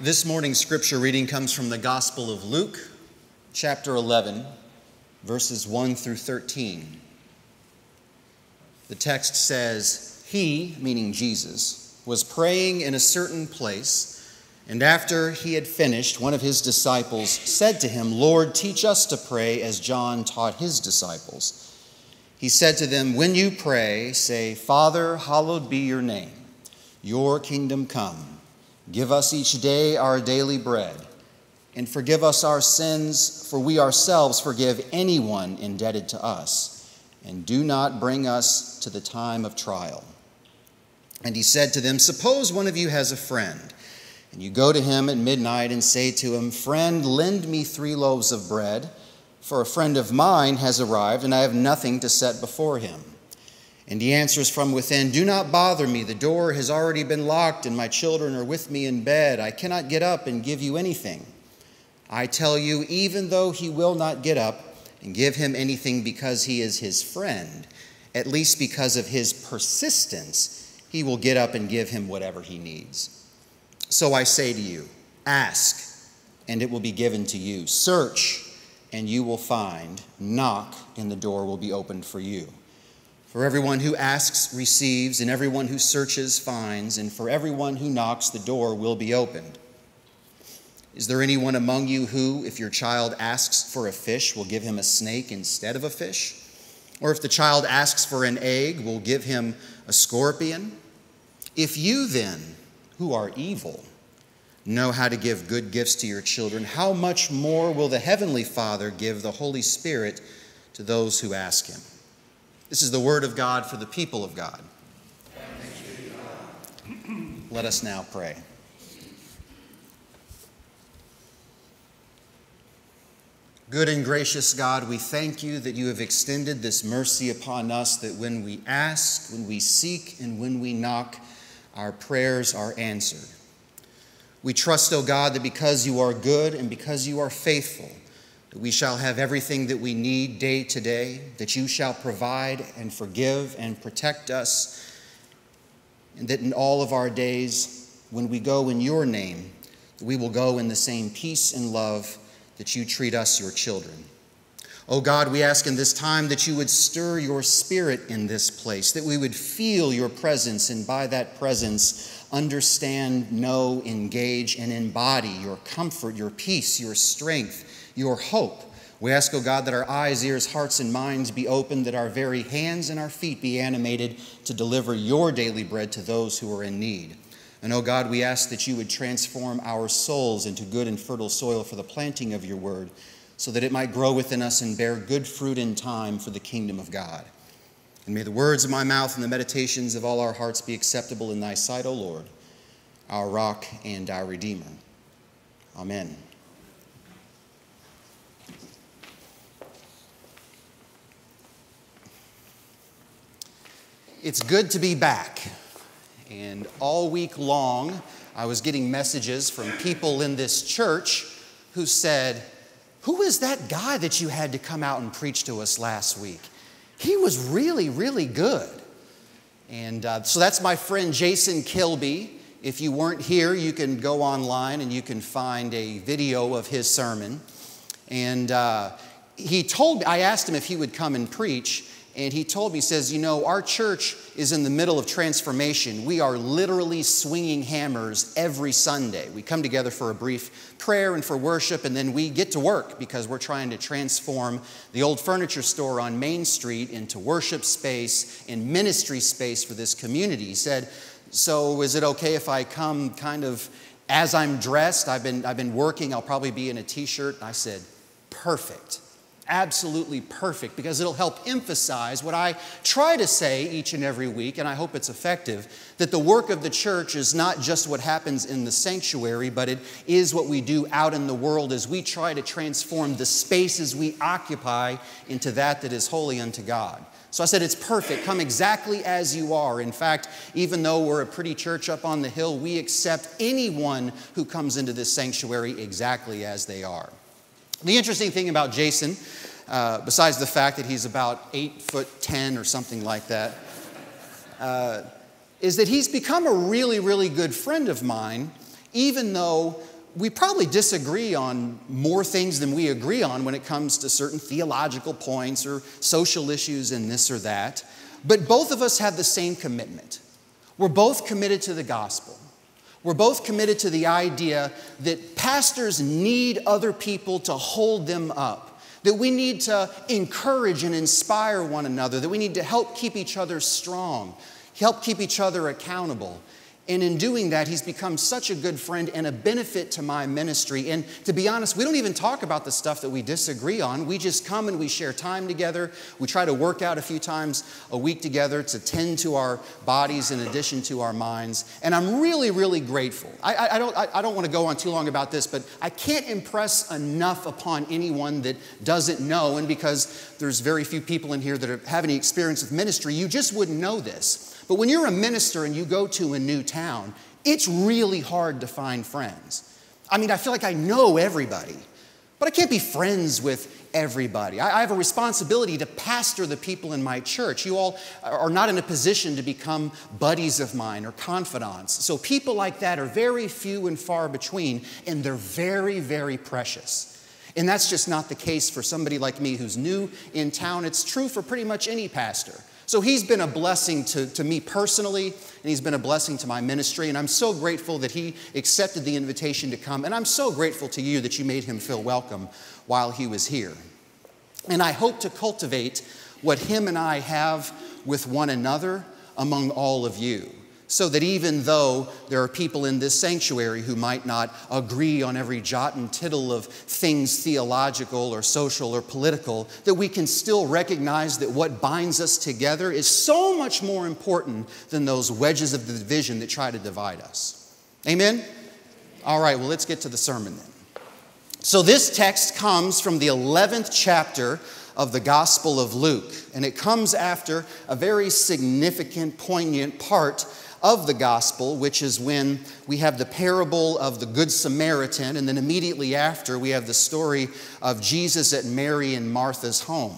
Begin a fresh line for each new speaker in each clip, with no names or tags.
This morning's scripture reading comes from the Gospel of Luke, chapter 11, verses 1 through 13. The text says, He, meaning Jesus, was praying in a certain place, and after he had finished, one of his disciples said to him, Lord, teach us to pray as John taught his disciples. He said to them, When you pray, say, Father, hallowed be your name, your kingdom come. Give us each day our daily bread, and forgive us our sins, for we ourselves forgive anyone indebted to us. And do not bring us to the time of trial. And he said to them, Suppose one of you has a friend, and you go to him at midnight and say to him, Friend, lend me three loaves of bread, for a friend of mine has arrived, and I have nothing to set before him. And he answers from within, Do not bother me. The door has already been locked, and my children are with me in bed. I cannot get up and give you anything. I tell you, even though he will not get up and give him anything because he is his friend, at least because of his persistence, he will get up and give him whatever he needs. So I say to you, ask, and it will be given to you. Search, and you will find. Knock, and the door will be opened for you. For everyone who asks receives, and everyone who searches finds, and for everyone who knocks, the door will be opened. Is there anyone among you who, if your child asks for a fish, will give him a snake instead of a fish? Or if the child asks for an egg, will give him a scorpion? If you then, who are evil, know how to give good gifts to your children, how much more will the Heavenly Father give the Holy Spirit to those who ask Him? This is the word of God for the people of God. Let us now pray. Good and gracious God, we thank you that you have extended this mercy upon us, that when we ask, when we seek, and when we knock, our prayers are answered. We trust, O oh God, that because you are good and because you are faithful, that we shall have everything that we need day to day, that you shall provide and forgive and protect us, and that in all of our days, when we go in your name, we will go in the same peace and love that you treat us, your children. Oh God, we ask in this time that you would stir your spirit in this place, that we would feel your presence, and by that presence, understand, know, engage, and embody your comfort, your peace, your strength your hope. We ask, O oh God, that our eyes, ears, hearts, and minds be open, that our very hands and our feet be animated to deliver your daily bread to those who are in need. And, O oh God, we ask that you would transform our souls into good and fertile soil for the planting of your word, so that it might grow within us and bear good fruit in time for the kingdom of God. And may the words of my mouth and the meditations of all our hearts be acceptable in thy sight, O Lord, our rock and our redeemer. Amen. It's good to be back. And all week long, I was getting messages from people in this church who said, Who is that guy that you had to come out and preach to us last week? He was really, really good. And uh, so that's my friend Jason Kilby. If you weren't here, you can go online and you can find a video of his sermon. And uh, he told me, I asked him if he would come and preach, and he told me, he says, You know, our church is in the middle of transformation. We are literally swinging hammers every Sunday. We come together for a brief prayer and for worship, and then we get to work because we're trying to transform the old furniture store on Main Street into worship space and ministry space for this community. He said, So is it okay if I come kind of as I'm dressed? I've been, I've been working, I'll probably be in a t shirt. I said, Perfect absolutely perfect because it'll help emphasize what I try to say each and every week, and I hope it's effective that the work of the church is not just what happens in the sanctuary, but it is what we do out in the world as we try to transform the spaces we occupy into that that is holy unto God. So I said, It's perfect. Come exactly as you are. In fact, even though we're a pretty church up on the hill, we accept anyone who comes into this sanctuary exactly as they are. The interesting thing about Jason, uh, besides the fact that he's about eight foot ten or something like that, uh, is that he's become a really, really good friend of mine. even though we probably disagree on more things than we agree on when it comes to certain theological points or social issues and this or that. But both of us have the same commitment. We're both committed to the gospel. We're both committed to the idea that pastors need other people to hold them up, that we need to encourage and inspire one another, that we need to help keep each other strong, help keep each other accountable. And in doing that, he's become such a good friend and a benefit to my ministry. And to be honest, we don't even talk about the stuff that we disagree on. We just come and we share time together. We try to work out a few times a week together to tend to our bodies in addition to our minds. And I'm really, really grateful. I, I, I don't, I, I don't want to go on too long about this, but I can't impress enough upon anyone that doesn't know. And because there's very few people in here that have any experience with ministry, you just wouldn't know this. But when you're a minister and you go to a new town, it's really hard to find friends. I mean, I feel like I know everybody, but I can't be friends with everybody. I, have a responsibility to pastor the people in my church. You all are not in a position to become buddies of mine or confidants. So people like that are very few and far between, and they're very, very precious. And that's just not the case for somebody like me who's new in town. It's true for pretty much any pastor. So he's been a blessing to, to me personally, and he's been a blessing to my ministry. And I'm so grateful that he accepted the invitation to come. And I'm so grateful to you that you made him feel welcome while he was here. And I hope to cultivate what him and I have with one another among all of you so that even though there are people in this sanctuary who might not agree on every jot and tittle of things theological or social or political, that we can still recognize that what binds us together is so much more important than those wedges of the division that try to divide us. Amen? All right, well, let's get to the sermon then. So, this text comes from the 11th chapter of the Gospel of Luke, and it comes after a very significant, poignant part of the gospel, which is when we have the parable of the Good Samaritan, and then immediately after, we have the story of Jesus at Mary and Martha's home.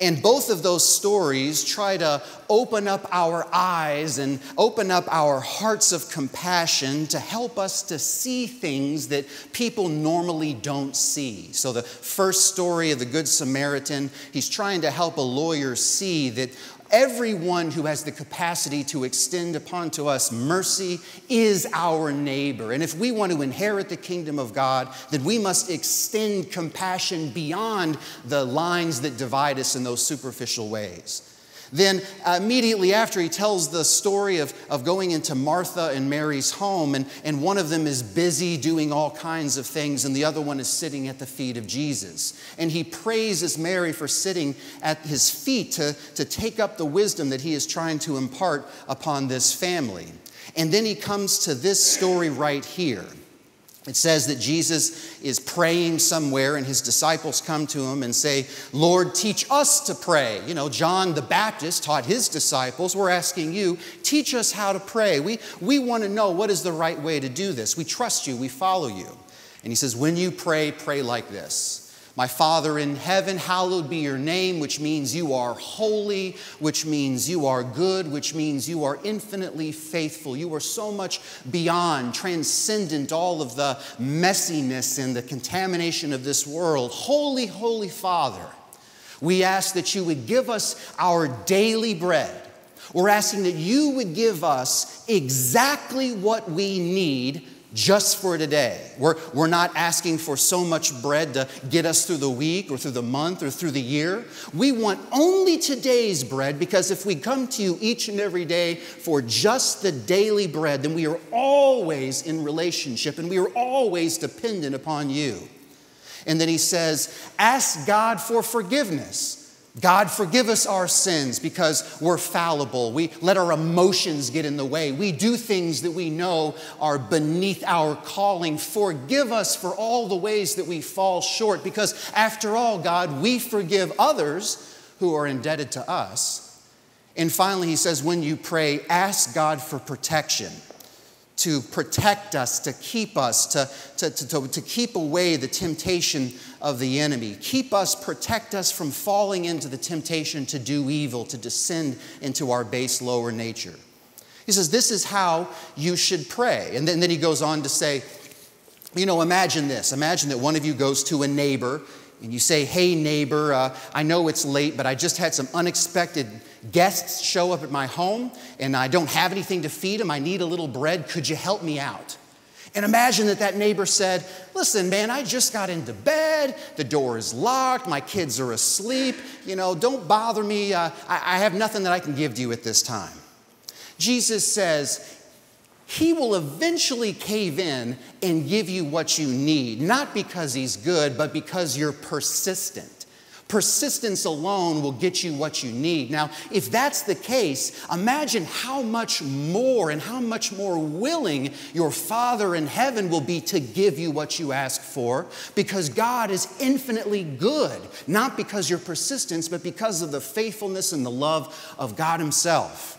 And both of those stories try to open up our eyes and open up our hearts of compassion to help us to see things that people normally don't see. So, the first story of the Good Samaritan, he's trying to help a lawyer see that everyone who has the capacity to extend upon to us mercy is our neighbor. And if we want to inherit the kingdom of God, then we must extend compassion beyond the lines that divide us in those superficial ways. Then, immediately after, he tells the story of, of going into Martha and Mary's home, and, and one of them is busy doing all kinds of things, and the other one is sitting at the feet of Jesus. And he praises Mary for sitting at his feet to, to take up the wisdom that he is trying to impart upon this family. And then he comes to this story right here. It says that Jesus is praying somewhere, and his disciples come to him and say, Lord, teach us to pray. You know, John the Baptist taught his disciples. We're asking you, teach us how to pray. We, we want to know what is the right way to do this. We trust you, we follow you. And he says, When you pray, pray like this my Father in heaven, hallowed be your name, which means you are holy, which means you are good, which means you are infinitely faithful. You are so much beyond, transcendent all of the messiness and the contamination of this world. Holy, holy Father, we ask that you would give us our daily bread. We're asking that you would give us exactly what we need just for today. We're, we're not asking for so much bread to get us through the week or through the month or through the year. We want only today's bread because if we come to you each and every day for just the daily bread, then we are always in relationship and we are always dependent upon you. And then he says, Ask God for forgiveness. God, forgive us our sins because we're fallible. We let our emotions get in the way. We do things that we know are beneath our calling. Forgive us for all the ways that we fall short because, after all, God, we forgive others who are indebted to us. And finally, he says, when you pray, ask God for protection to protect us, to keep us, to, to, to, to, keep away the temptation of the enemy. Keep us, protect us from falling into the temptation to do evil, to descend into our base lower nature. He says, This is how you should pray. And then, then he goes on to say, You know, imagine this. Imagine that one of you goes to a neighbor and you say, Hey, neighbor, uh, I know it's late, but I just had some unexpected guests show up at my home and I don't have anything to feed them. I need a little bread. Could you help me out? And imagine that that neighbor said, Listen, man, I just got into bed. The door is locked. My kids are asleep. You know, don't bother me. Uh, I, I have nothing that I can give to you at this time. Jesus says, he will eventually cave in and give you what you need, not because he's good, but because you're persistent. Persistence alone will get you what you need. Now, if that's the case, imagine how much more and how much more willing your Father in heaven will be to give you what you ask for because God is infinitely good, not because your persistence, but because of the faithfulness and the love of God Himself.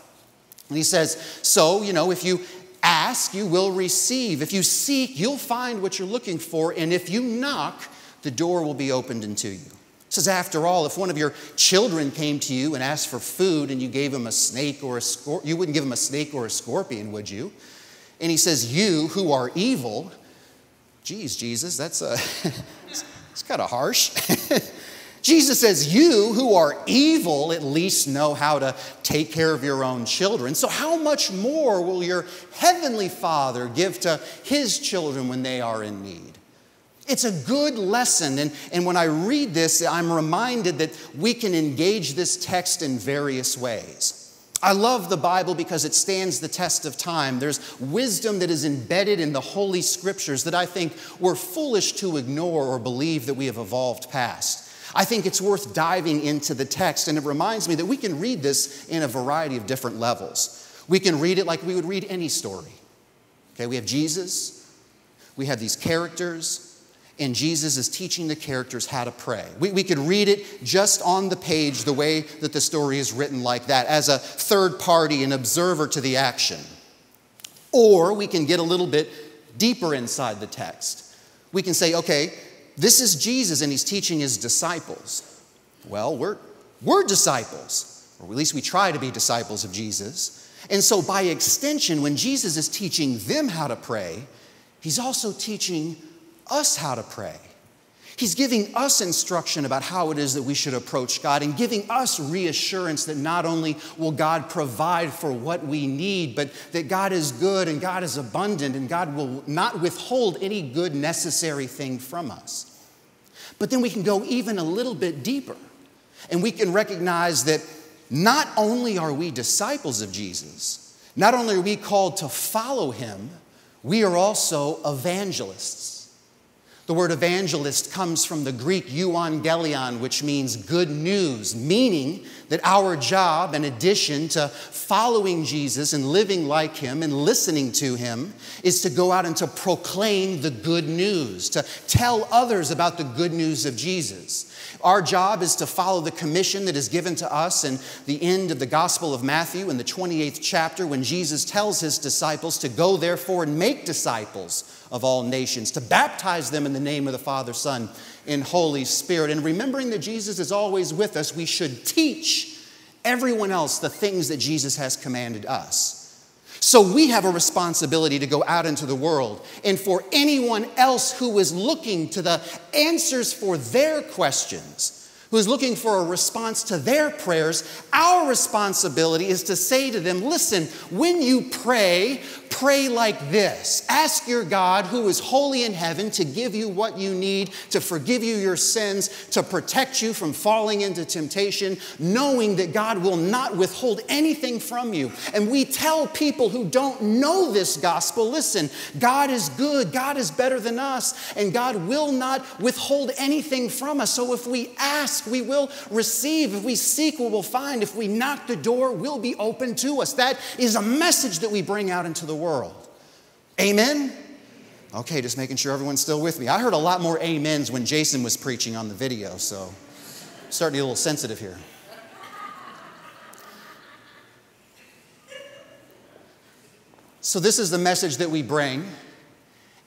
And He says, So, you know, if you ask, you will receive. If you seek, you'll find what you're looking for. And if you knock, the door will be opened into you. It says, after all, if one of your children came to you and asked for food and you gave him a snake or a scorpion, you wouldn't give him a snake or a scorpion, would you? And he says, You who are evil, geez, Jesus, that's uh, a, it's kind of harsh. Jesus says, You who are evil at least know how to take care of your own children. So, how much more will your heavenly Father give to his children when they are in need? It's a good lesson. And, and when I read this, I'm reminded that we can engage this text in various ways. I love the Bible because it stands the test of time. There's wisdom that is embedded in the Holy Scriptures that I think we're foolish to ignore or believe that we have evolved past. I think it's worth diving into the text, and it reminds me that we can read this in a variety of different levels. We can read it like we would read any story. Okay, we have Jesus, we have these characters, and Jesus is teaching the characters how to pray. We, we could read it just on the page the way that the story is written, like that, as a third party, an observer to the action. Or we can get a little bit deeper inside the text. We can say, okay, this is Jesus and he's teaching his disciples. Well, we're, we're disciples, or at least we try to be disciples of Jesus. And so, by extension, when Jesus is teaching them how to pray, he's also teaching us how to pray. He's giving us instruction about how it is that we should approach God and giving us reassurance that not only will God provide for what we need, but that God is good and God is abundant and God will not withhold any good necessary thing from us. But then we can go even a little bit deeper and we can recognize that not only are we disciples of Jesus, not only are we called to follow him, we are also evangelists. The word evangelist comes from the Greek euangelion, which means good news, meaning that our job, in addition to following Jesus and living like him and listening to him, is to go out and to proclaim the good news, to tell others about the good news of Jesus. Our job is to follow the commission that is given to us in the end of the Gospel of Matthew in the 28th chapter when Jesus tells his disciples to go therefore and make disciples of all nations, to baptize them in the name of the Father, Son, and Holy Spirit. And remembering that Jesus is always with us, we should teach everyone else the things that Jesus has commanded us. So we have a responsibility to go out into the world. And for anyone else who is looking to the answers for their questions, who is looking for a response to their prayers, our responsibility is to say to them, listen, when you pray, pray like this Ask your God, who is holy in heaven, to give you what you need, to forgive you your sins, to protect you from falling into temptation, knowing that God will not withhold anything from you. And we tell people who don't know this gospel listen, God is good, God is better than us, and God will not withhold anything from us. So if we ask, we will receive. If we seek, we will find. If we knock, the door will be open to us. That is a message that we bring out into the world world. Amen? Okay, just making sure everyone's still with me. I heard a lot more amens when Jason was preaching on the video, so I'm starting to get a little sensitive here. So, this is the message that we bring.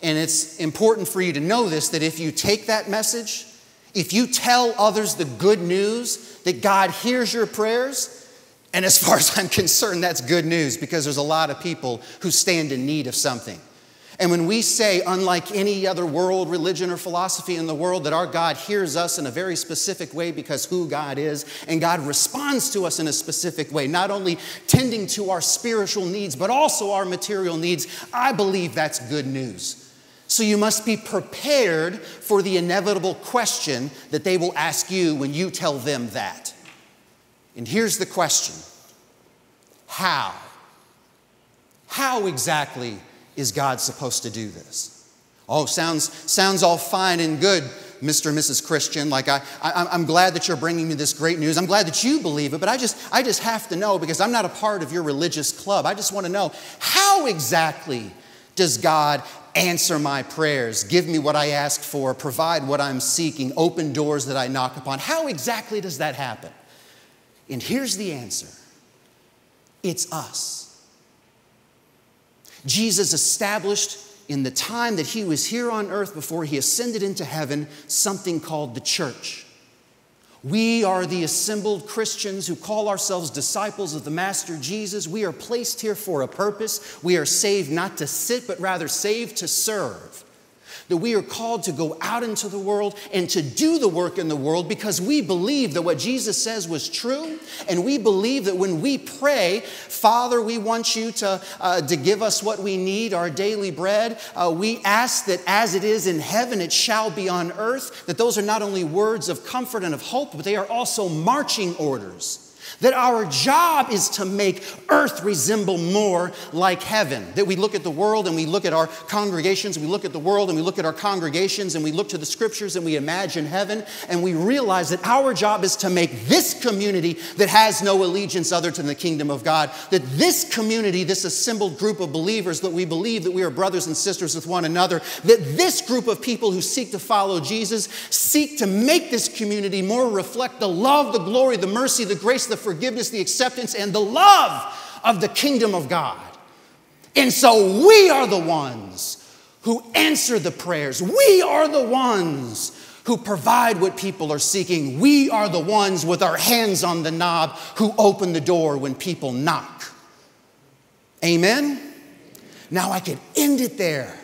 And it's important for you to know this that if you take that message, if you tell others the good news that God hears your prayers, And as far as I'm concerned, that's good news because there's a lot of people who stand in need of something. And when we say, unlike any other world, religion, or philosophy in the world, that our God hears us in a very specific way because who God is, and God responds to us in a specific way, not only tending to our spiritual needs, but also our material needs, I believe that's good news. So you must be prepared for the inevitable question that they will ask you when you tell them that. And here's the question How? How exactly is God supposed to do this? Oh, sounds, sounds all fine and good, Mr. and Mrs. Christian. Like, I, I, am glad that you're bringing me this great news. I'm glad that you believe it, but I just, I just have to know because I'm not a part of your religious club. I just want to know how exactly does God answer my prayers, give me what I ask for, provide what I'm seeking, open doors that I knock upon? How exactly does that happen? And here's the answer it's us. Jesus established in the time that he was here on earth before he ascended into heaven something called the church. We are the assembled Christians who call ourselves disciples of the Master Jesus. We are placed here for a purpose. We are saved not to sit, but rather saved to serve that we are called to go out into the world and to do the work in the world because we believe that what Jesus says was true. And we believe that when we pray, Father, we want you to, uh, to give us what we need, our daily bread. Uh, we ask that as it is in heaven, it shall be on earth. That those are not only words of comfort and of hope, but they are also marching orders that our job is to make earth resemble more like heaven. That we look at the world and we look at our congregations, we look at the world and we look at our congregations and we look to the scriptures and we imagine heaven. And we realize that our job is to make this community that has no allegiance other than the kingdom of God, that this community, this assembled group of believers that we believe that we are brothers and sisters with one another, that this group of people who seek to follow Jesus seek to make this community more reflect the love, the glory, the mercy, the grace, the forgiveness, the acceptance, and the love of the kingdom of God. And so we are the ones who answer the prayers. We are the ones who provide what people are seeking. We are the ones with our hands on the knob who open the door when people knock. Amen? Now I could end it there.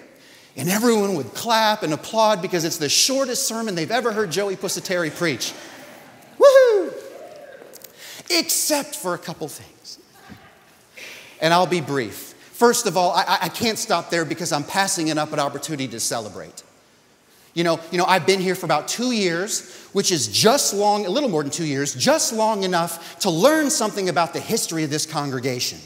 And everyone would clap and applaud because it's the shortest sermon they've ever heard Joey Pusateri preach except for a couple things. And I'll be brief. First of all, I, I can't stop there because I'm passing it up an opportunity to celebrate. You know, you know, I've been here for about two years, which is just long, a little more than two years, just long enough to learn something about the history of this congregation.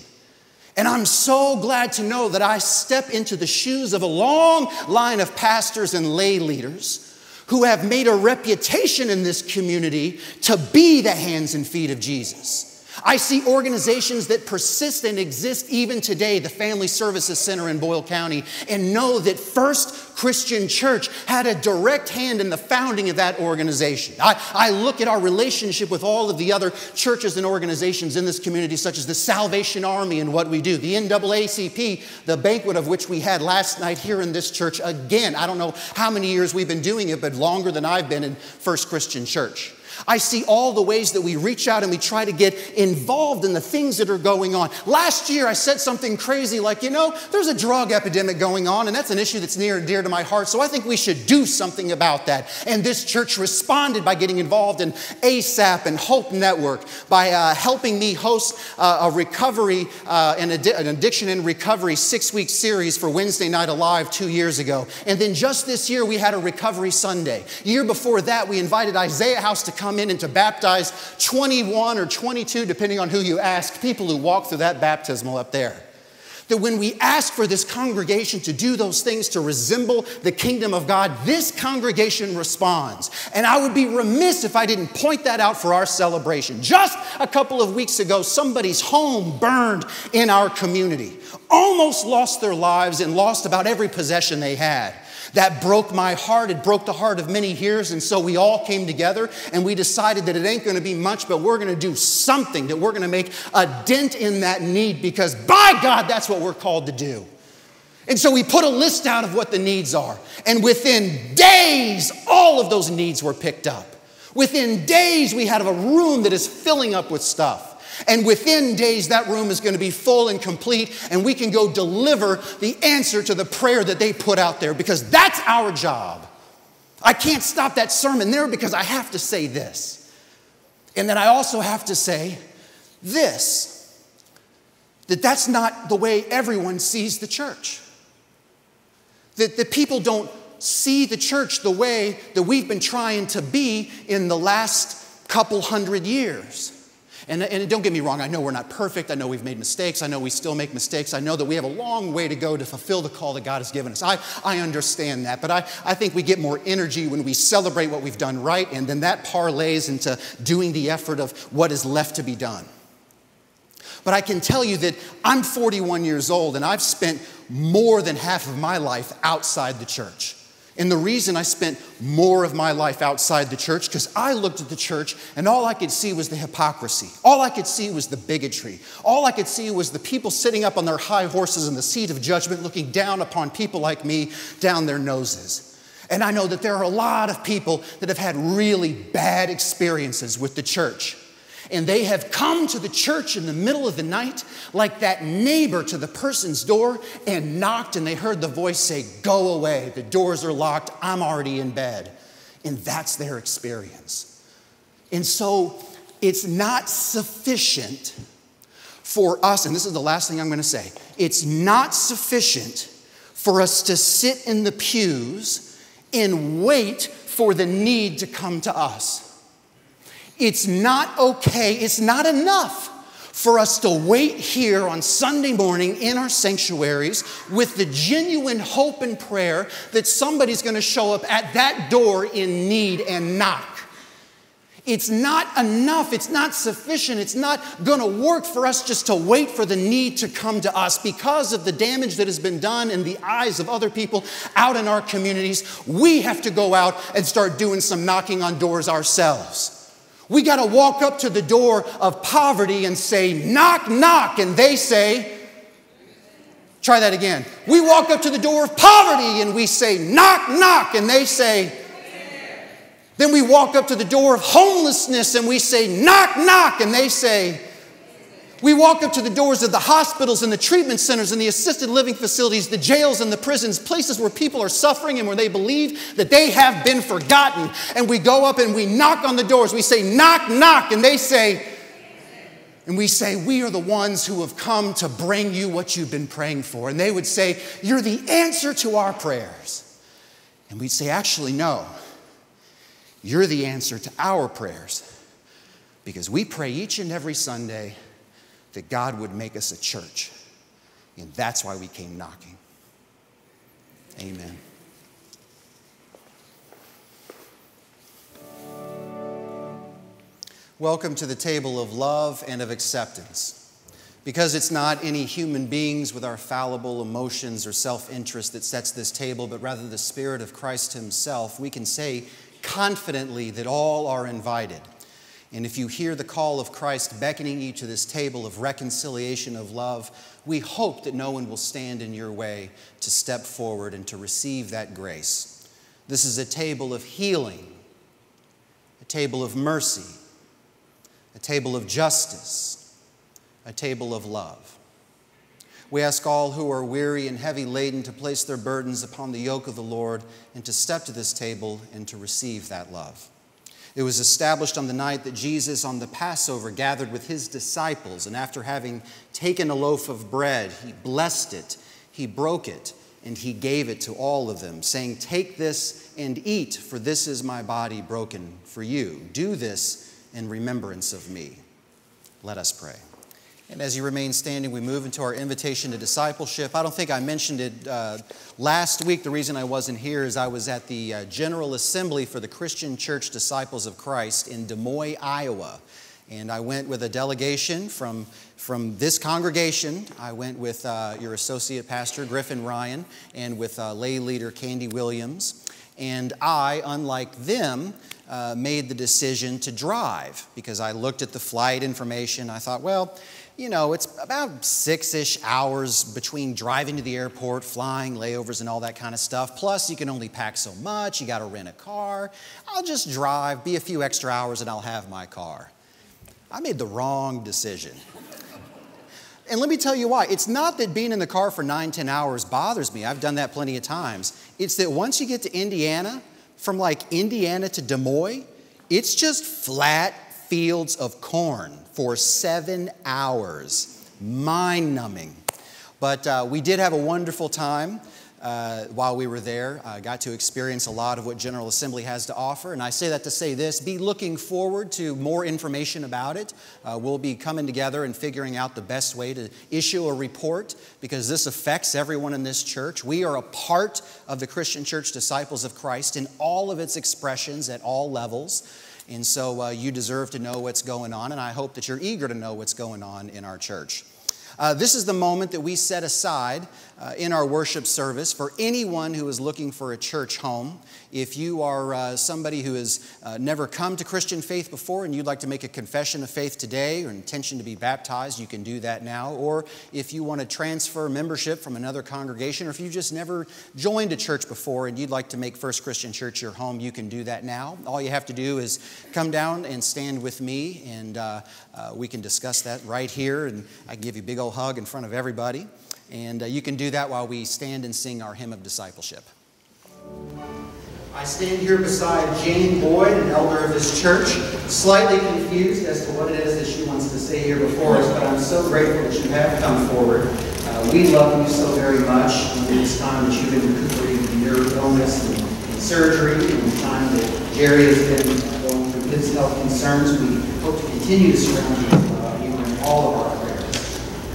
And I'm so glad to know that I step into the shoes of a long line of pastors and lay leaders who have made a reputation in this community to be the hands and feet of Jesus. I see organizations that persist and exist even today, the Family Services Center in Boyle County, and know that First Christian Church had a direct hand in the founding of that organization. I, I look at our relationship with all of the other churches and organizations in this community, such as the Salvation Army and what we do, the NAACP, the banquet of which we had last night here in this church. Again, I don't know how many years we've been doing it, but longer than I've been in First Christian Church. I see all the ways that we reach out and we try to get involved in the things that are going on. Last year, I said something crazy like, you know, there's a drug epidemic going on, and that's an issue that's near and dear to my heart, so I think we should do something about that. And this church responded by getting involved in ASAP and Hope Network, by uh, helping me host uh, a recovery, uh, an, an addiction and recovery six week series for Wednesday Night Alive two years ago. And then just this year, we had a Recovery Sunday. Year before that, we invited Isaiah House to come come in and to baptize 21 or 22, depending on who you ask, people who walk through that baptismal up there. That when we ask for this congregation to do those things to resemble the kingdom of God, this congregation responds. And I would be remiss if I didn't point that out for our celebration. Just a couple of weeks ago, somebody's home burned in our community, almost lost their lives and lost about every possession they had. That broke my heart. It broke the heart of many here. And so we all came together and we decided that it ain't going to be much, but we're going to do something, that we're going to make a dent in that need because by God, that's what we're called to do. And so we put a list out of what the needs are. And within days, all of those needs were picked up. Within days, we had a room that is filling up with stuff. And within days, that room is going to be full and complete, and we can go deliver the answer to the prayer that they put out there because that's our job. I can't stop that sermon there because I have to say this. And then I also have to say this that that's not the way everyone sees the church. That, that people don't see the church the way that we've been trying to be in the last couple hundred years. And, and, don't get me wrong, I know we're not perfect. I know we've made mistakes. I know we still make mistakes. I know that we have a long way to go to fulfill the call that God has given us. I, I understand that. But I, I think we get more energy when we celebrate what we've done right, and then that parlays into doing the effort of what is left to be done. But I can tell you that I'm 41 years old, and I've spent more than half of my life outside the church. And the reason I spent more of my life outside the church, because I looked at the church and all I could see was the hypocrisy. All I could see was the bigotry. All I could see was the people sitting up on their high horses in the seat of judgment, looking down upon people like me down their noses. And I know that there are a lot of people that have had really bad experiences with the church and they have come to the church in the middle of the night, like that neighbor to the person's door, and knocked, and they heard the voice say, Go away, the doors are locked, I'm already in bed. And that's their experience. And so it's not sufficient for us, and this is the last thing I'm going to say it's not sufficient for us to sit in the pews and wait for the need to come to us. It's not okay, it's not enough for us to wait here on Sunday morning in our sanctuaries with the genuine hope and prayer that somebody's going to show up at that door in need and knock. It's not enough. It's not sufficient. It's not going to work for us just to wait for the need to come to us because of the damage that has been done in the eyes of other people out in our communities. We have to go out and start doing some knocking on doors ourselves. We got to walk up to the door of poverty and say, knock, knock. And they say, try that again. We walk up to the door of poverty and we say, knock, knock. And they say, then we walk up to the door of homelessness and we say, knock, knock. And they say, we walk up to the doors of the hospitals and the treatment centers and the assisted living facilities, the jails and the prisons, places where people are suffering and where they believe that they have been forgotten. And we go up and we knock on the doors. We say, knock, knock. And they say, and we say, We are the ones who have come to bring you what you've been praying for. And they would say, You're the answer to our prayers. And we'd say, Actually, no. You're the answer to our prayers because we pray each and every Sunday that God would make us a church. And that's why we came knocking. Amen. Welcome to the table of love and of acceptance. Because it's not any human beings with our fallible emotions or self interest that sets this table, but rather the Spirit of Christ Himself, we can say confidently that all are invited. And if you hear the call of Christ beckoning you to this table of reconciliation, of love, we hope that no one will stand in your way to step forward and to receive that grace. This is a table of healing, a table of mercy, a table of justice, a table of love. We ask all who are weary and heavy laden to place their burdens upon the yoke of the Lord and to step to this table and to receive that love. It was established on the night that Jesus on the Passover gathered with his disciples, and after having taken a loaf of bread, he blessed it, he broke it, and he gave it to all of them, saying, Take this and eat, for this is my body broken for you. Do this in remembrance of me. Let us pray. And as you remain standing, we move into our invitation to discipleship. I don't think I mentioned it uh, last week. The reason I wasn't here is I was at the uh, General Assembly for the Christian Church Disciples of Christ in Des Moines, Iowa. And I went with a delegation from, from this congregation. I went with uh, your associate pastor, Griffin Ryan, and with uh, lay leader, Candy Williams. And I, unlike them, uh, made the decision to drive because I looked at the flight information. I thought, well, you know, it's about six ish hours between driving to the airport, flying, layovers, and all that kind of stuff. Plus, you can only pack so much. You got to rent a car. I'll just drive, be a few extra hours, and I'll have my car. I made the wrong decision. And let me tell you why. It's not that being in the car for nine, ten hours bothers me. I've done that plenty of times. It's that once you get to Indiana, from like Indiana to Des Moines, it's just flat fields of corn for seven hours. Mind numbing. But uh, we did have a wonderful time uh, while we were there. I got to experience a lot of what General Assembly has to offer. And I say that to say this be looking forward to more information about it. Uh, we'll be coming together and figuring out the best way to issue a report because this affects everyone in this church. We are a part of the Christian Church Disciples of Christ in all of its expressions at all levels. And so uh, you deserve to know what's going on, and I hope that you're eager to know what's going on in our church. Uh, this is the moment that we set aside uh, in our worship service for anyone who is looking for a church home. If you are uh, somebody who has uh, never come to Christian faith before and you'd like to make a confession of faith today or intention to be baptized, you can do that now. Or if you want to transfer membership from another congregation, or if you've just never joined a church before and you'd like to make First Christian Church your home, you can do that now. All you have to do is come down and stand with me, and uh, uh, we can discuss that right here. And I can give you a big old hug in front of everybody. And uh, you can do that while we stand and sing our hymn of discipleship. I stand here beside Jane Boyd, an elder of this church, slightly confused as to what it is that she wants to say here before us, but I'm so grateful that you have come forward. Uh, we love you so very much in this time that you've been recuperating from your illness and, and surgery, and the time that Jerry has been going through his health concerns. We hope to continue to surround you, uh, you in all of our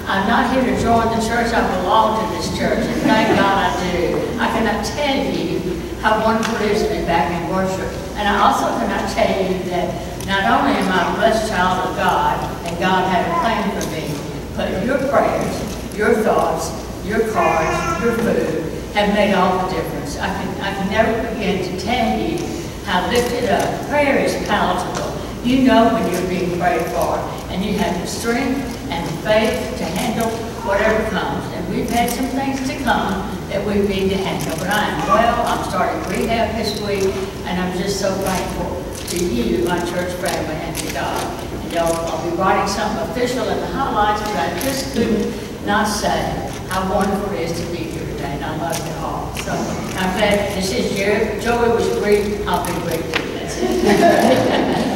I'm not here to join the church. I belong to this church, and thank God I do. I cannot tell you how wonderful it is to be back in worship. And I also cannot tell you that not only am I a blessed child of God, and God had a plan for me, but your prayers, your thoughts, your cards, your food have made all the difference. I can, I can never begin to tell you how lifted up. Prayer is palatable. You know when you're being prayed for, and you have the strength and faith to handle whatever comes. And we've had some things to come that we've need to handle. But I am well. I'm starting rehab this week, and I'm just so thankful to you, my church family, and to God. And I'll, I'll be writing something official in the highlights, but I just couldn't not say how wonderful it is to be here today, and I love you all. So I'm glad this is Jerry. Joey was great. I'll be great too. That's it.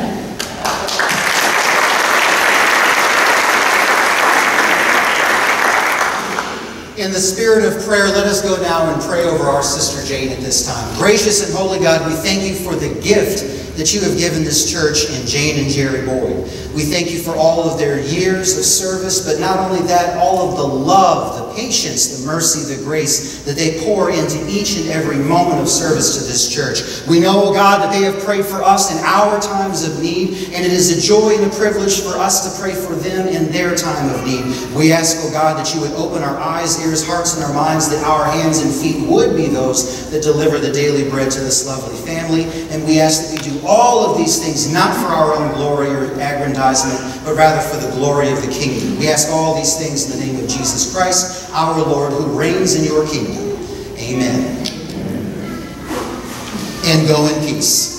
In the spirit of prayer, let us go now and pray over our sister Jane at this time. Gracious and holy God, we thank you for the gift that you have given this church in Jane and Jerry Boyd. We thank you for all of their years of service, but not only that, all of the love, the patience, the mercy, the grace that they pour into each and every moment of service to this church. We know, oh God, that they have prayed for us in our times of need, and it is a joy and a privilege for us to pray for them in their time of need. We ask, oh God, that you would open our eyes, ears, hearts, and our minds, that our hands and feet would be those that deliver the daily bread to this lovely family. And we ask that we do all of these things not for our own glory or aggrandizement, but rather for the glory of the kingdom. We ask all these things in the name Jesus Christ, our Lord, who reigns in your kingdom. Amen. And go in peace.